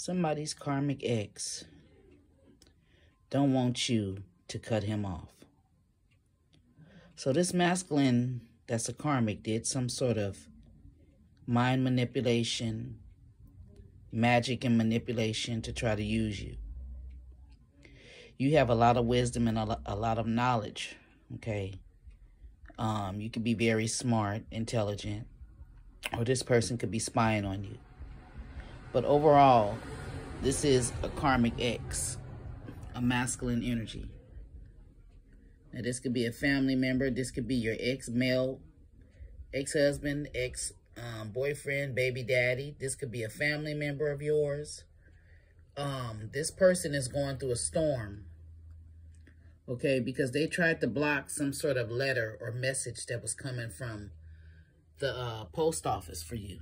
somebody's karmic ex don't want you to cut him off. So this masculine that's a karmic did some sort of mind manipulation, magic and manipulation to try to use you. You have a lot of wisdom and a lot of knowledge, okay? Um, you could be very smart, intelligent, or this person could be spying on you. But overall, this is a karmic ex, a masculine energy. Now, this could be a family member. This could be your ex-male, ex-husband, ex-boyfriend, um, baby daddy. This could be a family member of yours. Um, this person is going through a storm. Okay, because they tried to block some sort of letter or message that was coming from the uh, post office for you.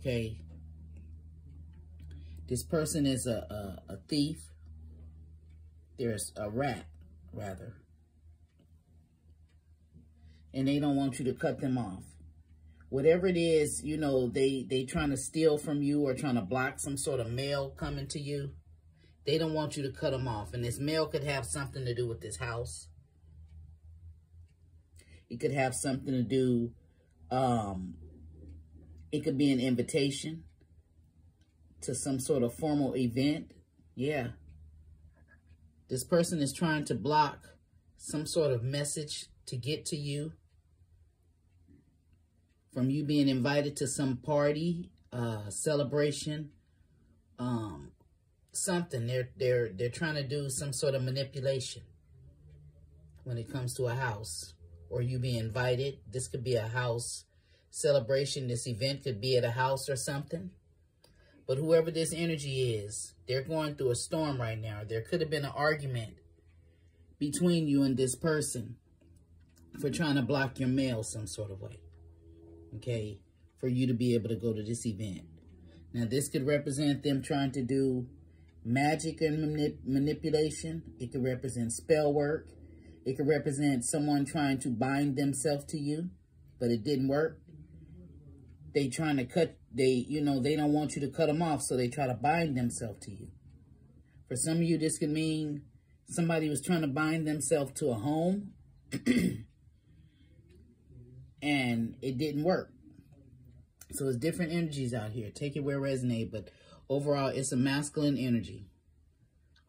Okay. This person is a, a, a thief. There's a rat, rather. And they don't want you to cut them off. Whatever it is, you know, they, they trying to steal from you or trying to block some sort of mail coming to you. They don't want you to cut them off. And this mail could have something to do with this house. It could have something to do, um, it could be an invitation to some sort of formal event. Yeah. This person is trying to block some sort of message to get to you from you being invited to some party, uh, celebration, um, something. They're, they're, they're trying to do some sort of manipulation when it comes to a house or you be invited. This could be a house celebration. This event could be at a house or something. But whoever this energy is, they're going through a storm right now. There could have been an argument between you and this person for trying to block your mail some sort of way. Okay? For you to be able to go to this event. Now, this could represent them trying to do magic and manip manipulation. It could represent spell work. It could represent someone trying to bind themselves to you, but it didn't work. They trying to cut, they, you know, they don't want you to cut them off, so they try to bind themselves to you. For some of you, this could mean somebody was trying to bind themselves to a home, and it didn't work. So it's different energies out here. Take it where it resonates, but overall, it's a masculine energy.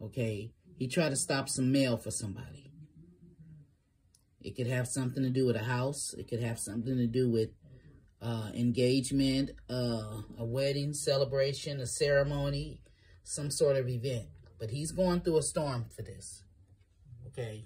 Okay? He tried to stop some mail for somebody. It could have something to do with a house. It could have something to do with uh, engagement, uh, a wedding celebration, a ceremony, some sort of event. But he's going through a storm for this. Okay.